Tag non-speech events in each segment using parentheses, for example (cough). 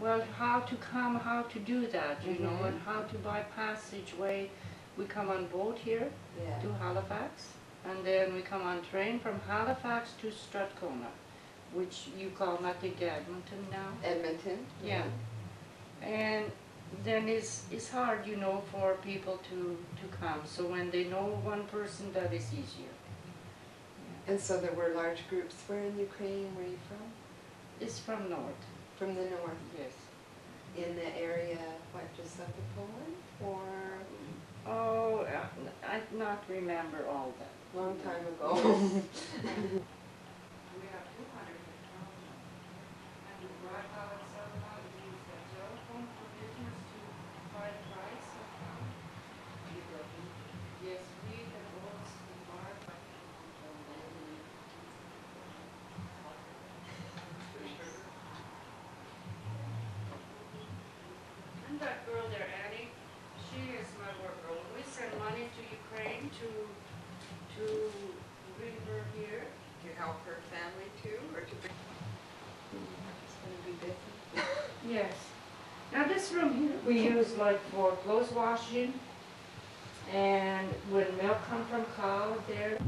well, how to come, how to do that, you know, Mhm. and how to buy passageway. We come on boat here Yeah. to Halifax, and then we come on train from Halifax to Strathcona, which you call, I think, Edmonton now. Edmonton? Yeah. And then it's, it's hard, you know, for people to, to come. So when they know one person, that is easier. And so there were large groups. Where in Ukraine were you from? It's from north, From the north, yes. in the area, what, just south of Poland? Or Oh, uh, I I not remember all that. long time ago? (laughs) We have two hundred And we brought out somehow to use the telephone for business to find price of Yes, we can also mark. And that girl there, Annie, she is my work girl. We send money to Ukraine to, to bring her here. To help her family too, or to bring? It's gonna be busy. Yes. Now this room here, we use like for clothes washing and when milk come from cow there.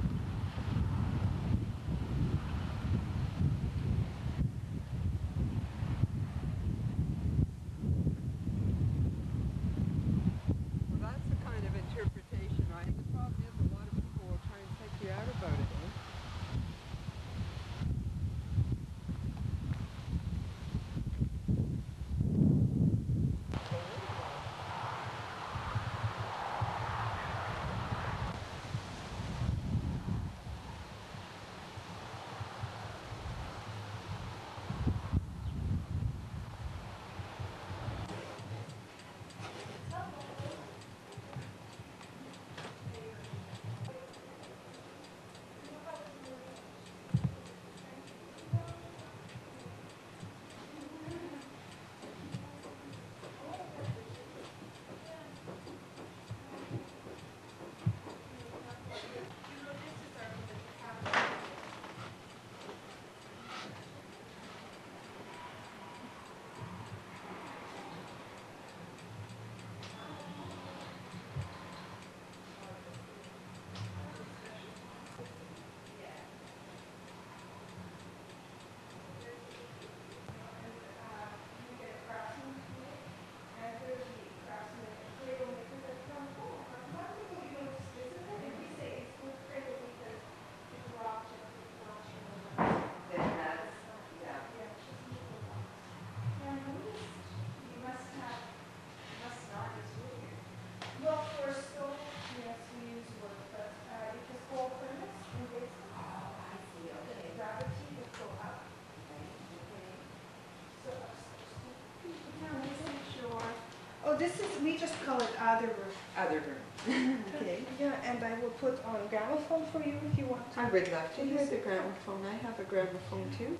Call it other room. Other room. (laughs) Okay. Yeah, and I will put on gramophone for you if you want to. I would love to use the gramophone. I have a gramophone too.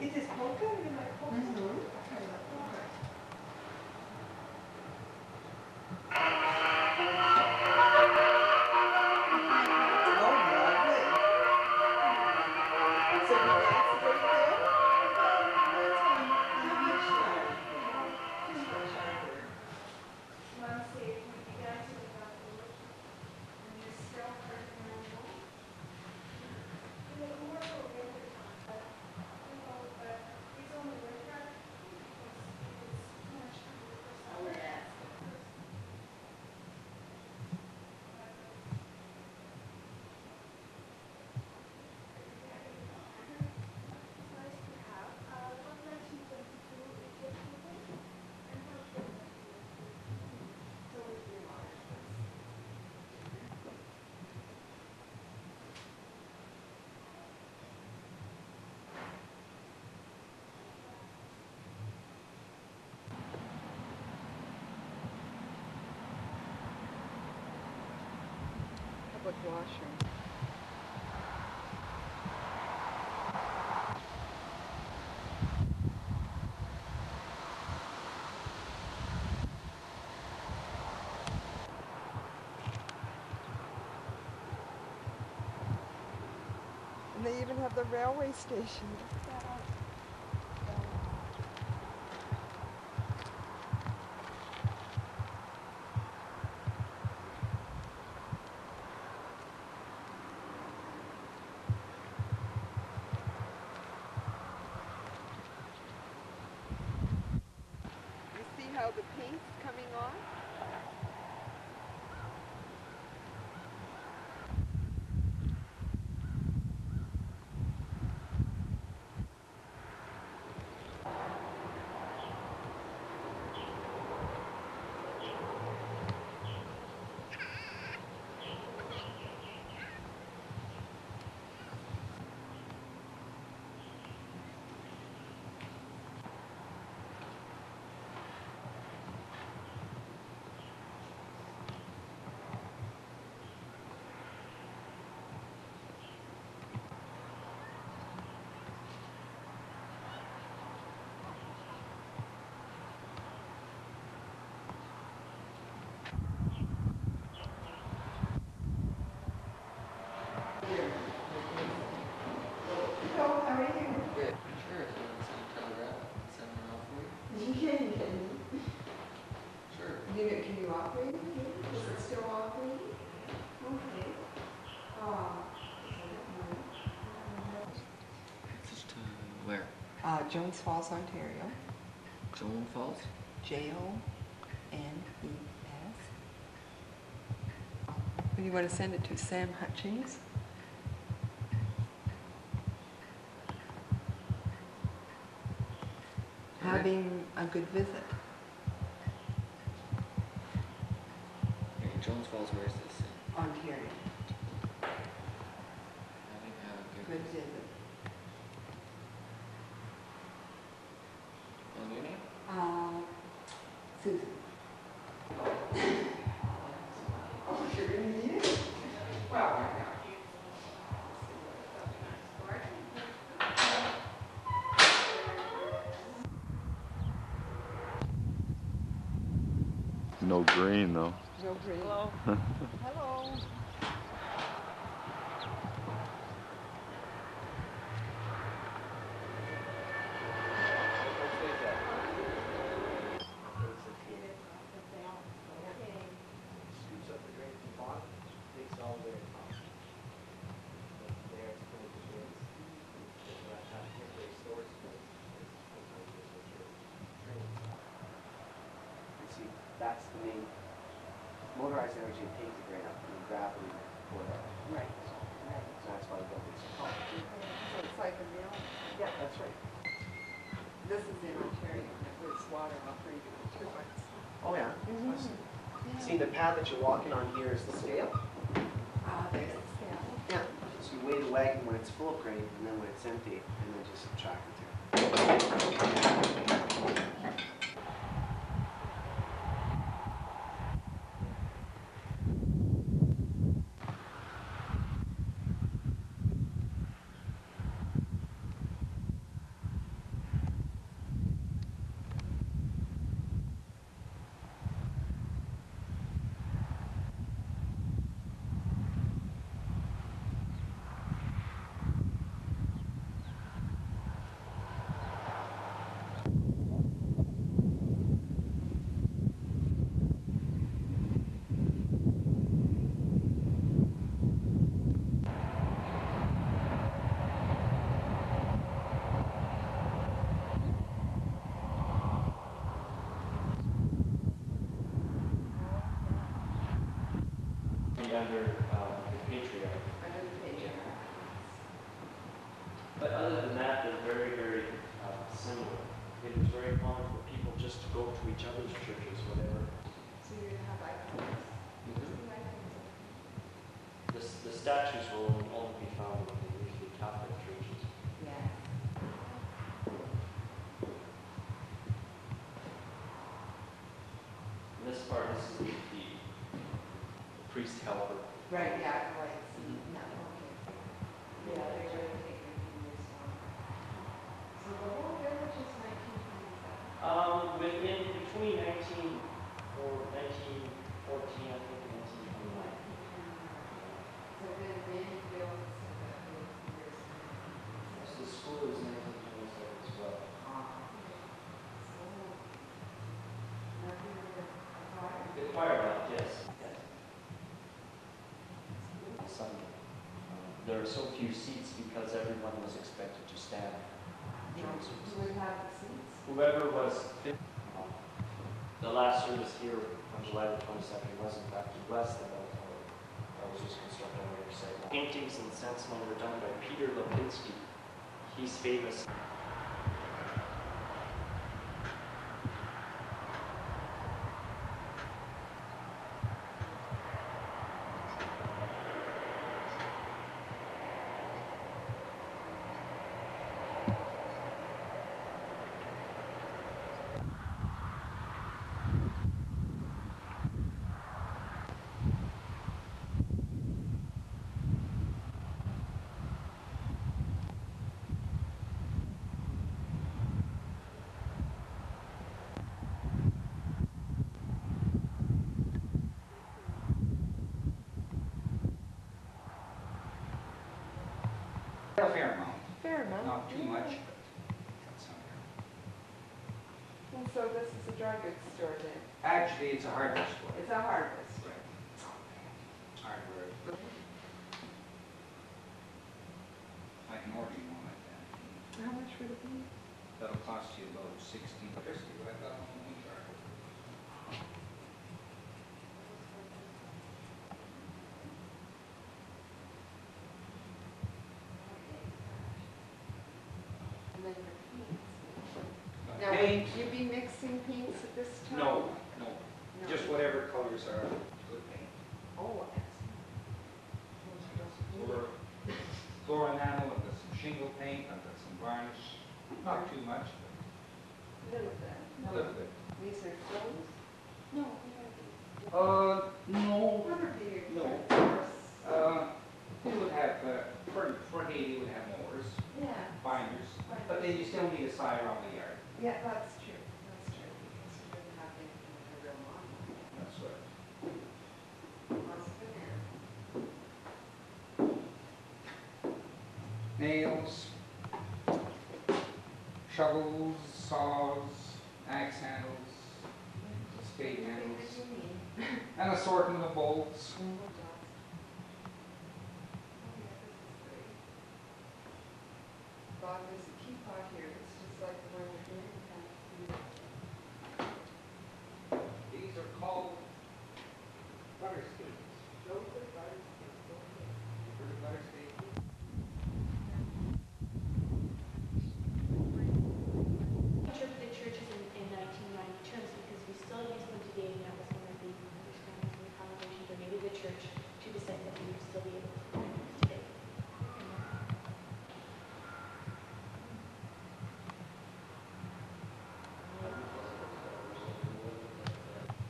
It is polka, you like polka? Mhm. Oh, lovely. So you dance a little bit? Mom said we began to without the wood, and you still hurt my mom. You know, more for winter time, but, you know, but it's only winter, because it's too much to do for summer. Nice to have, uh, one nineteen twenty-two, it gets people, and one so we do large ones. Public washroom. And they even have the railway station. The paint's coming on? Hello, how are you? Good. Sure, if you want to send a telegraph, send one off for you. You can, can you, Sure. you- can you operate it? Is it still operating? Okay. Um, Just uh, where? Uh, Jones Falls, Ontario. Joan Falls? J O N E S. Who do you want to send it to? Sam Hutchings? Having a good visit. Jones Falls, where is this? Ontario. Having a Good good. visit. And your name? Uh, Susan. oh, you're gonna need it? Well, No green though. No green. (laughs) Hello. Hello. scoops up the drain from the bottom, takes it all the way to the top. But there it's full of the bins. So that that temporary storage space is sometimes just a short drain. You see, that's the main, motorized energy takes the drain up and gravity pour it out. Right. So that's why the building's so tall. So it's like a mill. Yeah, that's right. This is in Ontario, where it's water operated with turbines. Oh, yeah. See, the pad that you're walking on here is the scale. Ah, there's the scale. Yeah. So you weigh the wagon when it's full of grain, and then when it's empty, and then just subtract the two. be under uh, the patriarch. Under the page. But other than that, they're very, very uh, similar. It was very common for people just to go to each other's churches, whatever. So you're gonna have icons. The, s- the statues will only be found in the usually Catholic churches. Yeah. And this part, this is the, the priest helper. Right, yeah, right. Mhm. Yeah, okay. Yeah, they're really taking this one. So the whole village is nineteen twenty-seven? Um, within, between nineteen or nineteen fourteen, I think, and nineteen twenty-nine. So then many buildings have got those years. So the school is nineteen twenty-seven as well. So, nothing really. The choir bell, yes. Sunday. Um, There are so few seats because everyone was expected to stand. during Who would have seats? Whoever was the last service here on July the twenty-second was in fact less than that tower that was just constructed on the other side. Paintings and Sentinel were done by Peter Lipinski. He's famous. A fair amount, Fair amount. not too yeah. much, but some. And so this is a dry goods store then? Actually, it's a hardware store. It's a hardware store. Hardware. Mm-hmm. Like an ordinary one like that. How much would it be? That'll cost you about sixteen fifty, but I got on one card. And then your paints. Now, would you be mixing paints at this time? no, no, No. just whatever colors are good paint. Oh, Floor, floor enamel, I've got some shingle paint, I've got some varnish, not too much, Little bit. but a little bit. These are closed? No, Uh, no, are? No. uh, they would have, uh, for, for Haiti would have mowers, Yeah. binders, but then you still need a side around the yard. Yeah, that's true, because you didn't have anything with a real lawn. That's right. Lots of air. Nails, shovels, saws, axe handles, spade handles, and assortment of bolts. Oh, yeah, this is great. Bob, there's a teapot here, it's just like the one you're doing. These are called butter skates. Those are butter sticks, okay. Heard of butter skates? interpreted churches in, in nineteen ninety terms because we still use them today, and that was one of the understandings of the congregation, donated the church to decide that we would still be able to find them today.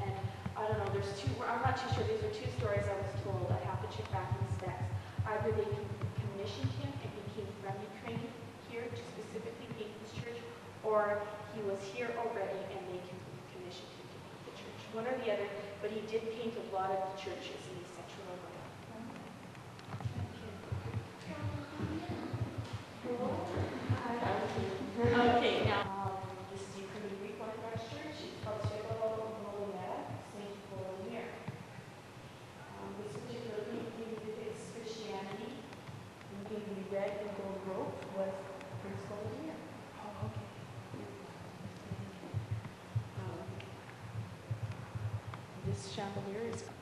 And I don't know, there's two, I'm not too sure, these are two stories I was told, I have to check back in the specs. Either they commissioned him and he came from Ukraine here to specifically paint this church, or he was here already and they commissioned him to paint the church. One or the other, but he did paint a lot of the churches in central Alberta. Okay, now, um, this is Ukrainian Greek Orthodox Church, it's called Svetovo Molomera, Saint Volodymyr. Um, this particular painting depicts Christianity, and in the red and gold robe was Prince Volodymyr. Oh, okay. Um, This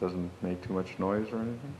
Doesn't make too much noise or anything?